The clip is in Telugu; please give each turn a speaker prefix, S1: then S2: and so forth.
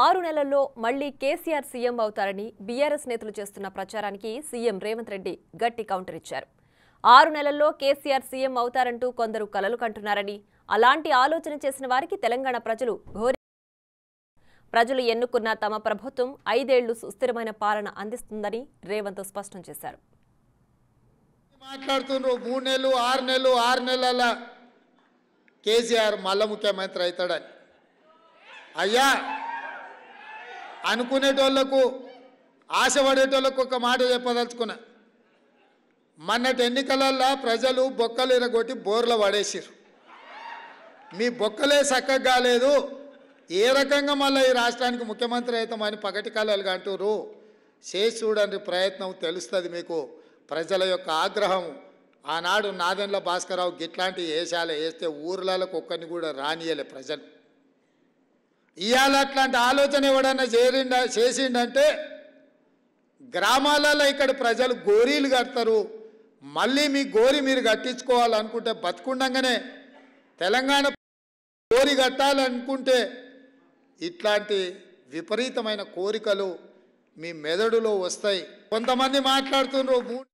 S1: ఆరు నెలల్లో మళ్ళీ కేసీఆర్ సీఎం అవుతారని బీఆర్ఎస్ నేతలు చేస్తున్న ప్రచారానికి సీఎం రేవంత్ రెడ్డి గట్టి కౌంటర్ ఇచ్చారు. ఆరు నెలల్లో కేసీఆర్ సీఎం అవుతారంటూ కొందరు కలలు కంటున్నారని అలాంటి ఆలోచన చేసిన వారికి తెలంగాణ ప్రజలు ఘోర ప్రజలు ఎన్నుకున్న తమ ప్రభుత్వం ఐదేళ్ళు సుస్థిరమైన పాలన అందిస్తుందని రేవంత్ స్పష్టం చేశారు.
S2: మాట్లాడుతున్నారు మూడు నెలలు ఆరు నెలలు ఆరు నెలల కేసీఆర్ మళ్ళా ముఖ్యమంత్రి అవుతాడని. అయ్యా! అనుకునేటోళ్ళకు ఆశపడేటోళ్ళకు ఒక మాట చెప్పదలుచుకున్నా. మొన్నటి ఎన్నికలల్లో ప్రజలు బొక్కలు ఇరగొట్టి బోర్లు పడేసిరు మీ బొక్కలే చక్కగా కాలేదు. ఏ రకంగా మళ్ళీ ఈ రాష్ట్రానికి ముఖ్యమంత్రి అవుతామని పగటి కళలు అంటురు చేసి చూడండి ప్రయత్నం తెలుస్తుంది మీకు. ప్రజల యొక్క ఆగ్రహం. ఆనాడు నాదెండ్ల భాస్కరరావు గిట్లాంటి వేషాలు వేస్తే ఊర్లలో ఒక్కరిని కూడా రానియలే ప్రజలు. ఇవాళ అట్లాంటి ఆలోచన ఎవడన్నా చేరిండ చేసిండంటే గ్రామాలలో ఇక్కడ ప్రజలు గోరీలు కడతారు. మళ్ళీ మీ గోరి మీరు కట్టించుకోవాలనుకుంటే బతుకుండగానే తెలంగాణ గోరి కట్టాలనుకుంటే ఇట్లాంటి విపరీతమైన కోరికలు మీ మెదడులో వస్తాయి. కొంతమంది మాట్లాడుతున్నారు